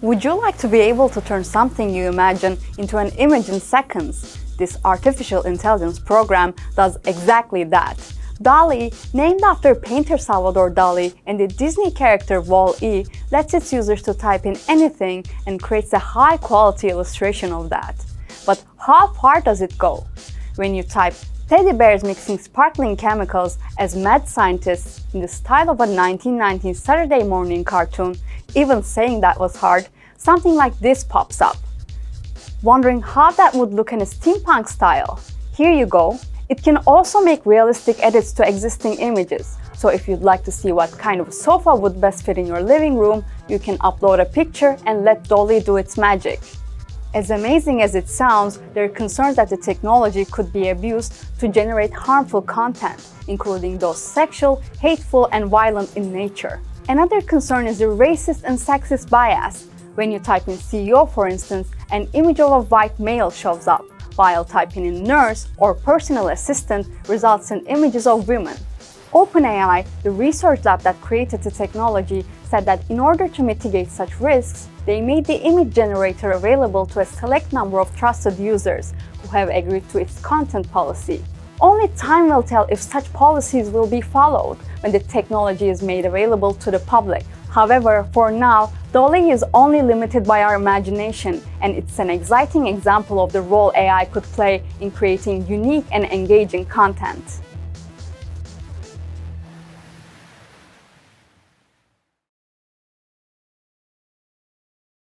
Would you like to be able to turn something you imagine into an image in seconds? This artificial intelligence program does exactly that. DALL-E, named after painter Salvador Dali and the Disney character Wall-E, lets its users to type in anything and creates a high-quality illustration of that. But how far does it go? When you type teddy bears mixing sparkling chemicals as mad scientists in the style of a 1990s Saturday morning cartoon, even saying that was hard, something like this pops up. Wondering how that would look in a steampunk style? Here you go. It can also make realistic edits to existing images. So if you'd like to see what kind of sofa would best fit in your living room, you can upload a picture and let DALL-E do its magic. As amazing as it sounds, there are concerns that the technology could be abused to generate harmful content, including those sexual, hateful, and violent in nature. Another concern is the racist and sexist bias. When you type in CEO, for instance, an image of a white male shows up, while typing in nurse or personal assistant results in images of women. OpenAI, the research lab that created the technology, said that in order to mitigate such risks, they made the image generator available to a select number of trusted users who have agreed to its content policy. Only time will tell if such policies will be followed when the technology is made available to the public. However, for now, DALL-E is only limited by our imagination, and it's an exciting example of the role AI could play in creating unique and engaging content.